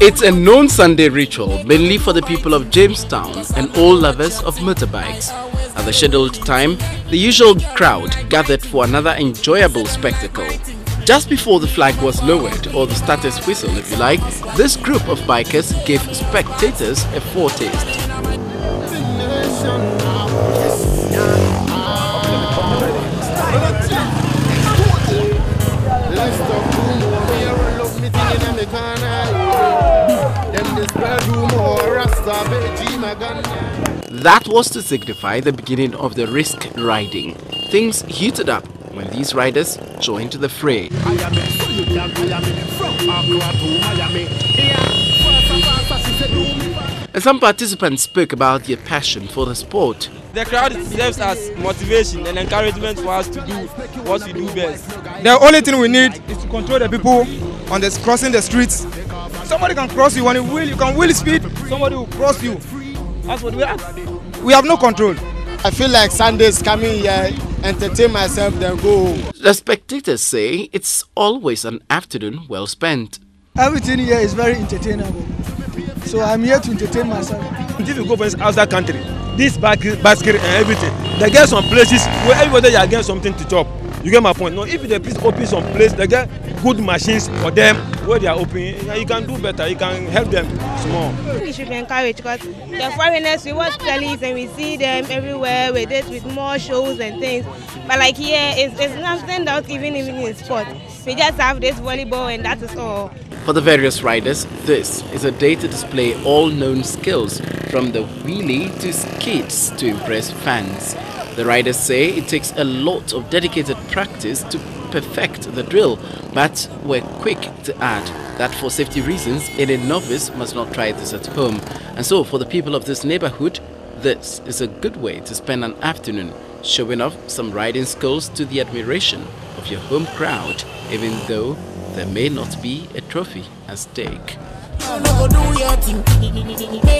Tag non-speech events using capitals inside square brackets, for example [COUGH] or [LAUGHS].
It's a known Sunday ritual mainly for the people of Jamestown and all lovers of motorbikes. At the scheduled time, the usual crowd gathered for another enjoyable spectacle. Just before the flag was lowered, or the status whistle if you like, this group of bikers gave spectators a foretaste. That was to signify the beginning of the risk riding. Things heated up when these riders joined the fray. And some participants spoke about their passion for the sport. The crowd serves as motivation and encouragement for us to do what we do best. The only thing we need is to control the people on the crossing the streets. Somebody can cross you when you will, you can will speed, somebody will cross you. That's what we have. We have no control. I feel like Sundays coming here, entertain myself, then go home. The spectators say it's always an afternoon well spent. Everything here is very entertainable. So I'm here to entertain myself. If you go for outside country, this basket, basket and everything, they get some places where everybody are getting something to chop. You get my point? No, if they please open some place, they get good machines for them where they are open. You can do better. You can help them small. We should be encouraged because the foreigners, we watch tellies and we see them everywhere with it, with more shows and things. But like here, it's, it's not stand out even, even in sport. We just have this volleyball and that is all. For the various riders, this is a day to display all known skills from the wheelie to skids to impress fans. The riders say it takes a lot of dedicated practice to perfect the drill, but we're quick to add that for safety reasons, any novice must not try this at home. And so, for the people of this neighborhood, this is a good way to spend an afternoon showing off some riding skills to the admiration of your home crowd, even though there may not be a trophy at stake. [LAUGHS]